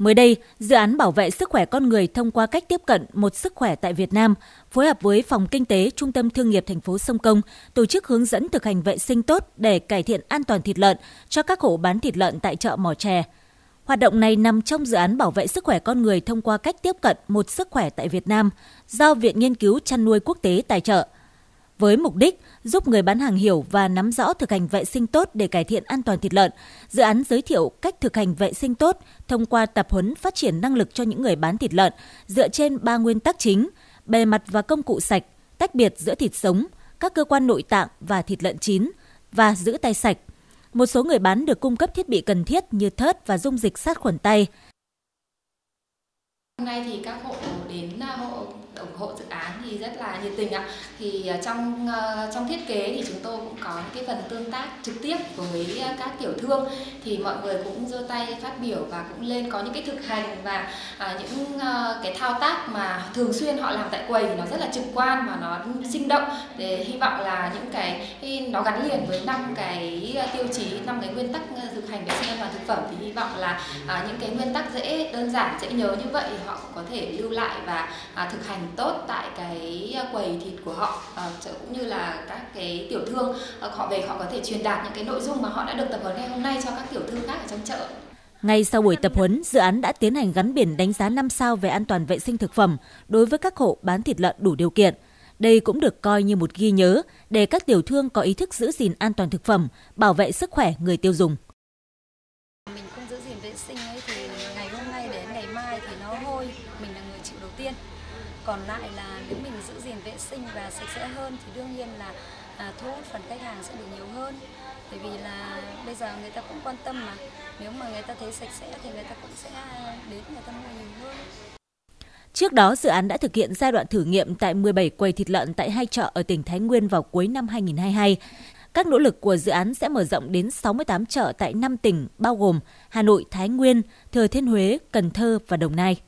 Mới đây, dự án bảo vệ sức khỏe con người thông qua cách tiếp cận một sức khỏe tại Việt Nam, phối hợp với Phòng Kinh tế Trung tâm Thương nghiệp thành phố Sông Công, tổ chức hướng dẫn thực hành vệ sinh tốt để cải thiện an toàn thịt lợn cho các hộ bán thịt lợn tại chợ Mỏ Chè. Hoạt động này nằm trong dự án bảo vệ sức khỏe con người thông qua cách tiếp cận một sức khỏe tại Việt Nam do Viện Nghiên cứu Chăn nuôi Quốc tế tài trợ. Với mục đích giúp người bán hàng hiểu và nắm rõ thực hành vệ sinh tốt để cải thiện an toàn thịt lợn, dự án giới thiệu cách thực hành vệ sinh tốt thông qua tập huấn phát triển năng lực cho những người bán thịt lợn dựa trên ba nguyên tắc chính: bề mặt và công cụ sạch, tách biệt giữa thịt sống, các cơ quan nội tạng và thịt lợn chín và giữ tay sạch. Một số người bán được cung cấp thiết bị cần thiết như thớt và dung dịch sát khuẩn tay. Hôm nay thì các hộ đến à, hộ ủng hộ dự án thì rất là nhiệt tình ạ. Thì à, trong à, trong thiết kế thì chúng tôi cũng có cái phần tương tác trực tiếp với các tiểu thương thì mọi người cũng giơ tay phát biểu và cũng lên có những cái thực hành và những cái thao tác mà thường xuyên họ làm tại quầy thì nó rất là trực quan và nó sinh động để hy vọng là những cái nó gắn liền với năm cái tiêu chí, năm cái nguyên tắc thực hành vệ sinh an toàn thực phẩm thì hy vọng là những cái nguyên tắc dễ, đơn giản, dễ nhớ như vậy thì họ có thể lưu lại và à, thực hành tốt tại cái quầy thịt của họ à, cũng như là các cái tiểu thương à, họ về họ có thể truyền đạt những cái nội dung mà họ đã được tập huấn ngày hôm nay cho các tiểu thương khác ở trong chợ. Ngay sau buổi tập huấn, dự án đã tiến hành gắn biển đánh giá 5 sao về an toàn vệ sinh thực phẩm đối với các hộ bán thịt lợn đủ điều kiện. Đây cũng được coi như một ghi nhớ để các tiểu thương có ý thức giữ gìn an toàn thực phẩm, bảo vệ sức khỏe người tiêu dùng tiền vệ sinh ấy thì ngày hôm nay đến ngày mai thì nó hôi, mình là người chịu đầu tiên. Còn lại là nếu mình giữ gìn vệ sinh và sạch sẽ hơn thì đương nhiên là à, thu hút phần khách hàng sẽ được nhiều hơn. Bởi vì là bây giờ người ta cũng quan tâm mà nếu mà người ta thấy sạch sẽ thì người ta cũng sẽ đến người ta mua nhiều hơn. Trước đó, dự án đã thực hiện giai đoạn thử nghiệm tại 17 quầy thịt lợn tại hai chợ ở tỉnh Thái Nguyên vào cuối năm 2022. Các nỗ lực của dự án sẽ mở rộng đến 68 chợ tại 5 tỉnh bao gồm Hà Nội, Thái Nguyên, Thừa Thiên Huế, Cần Thơ và Đồng Nai.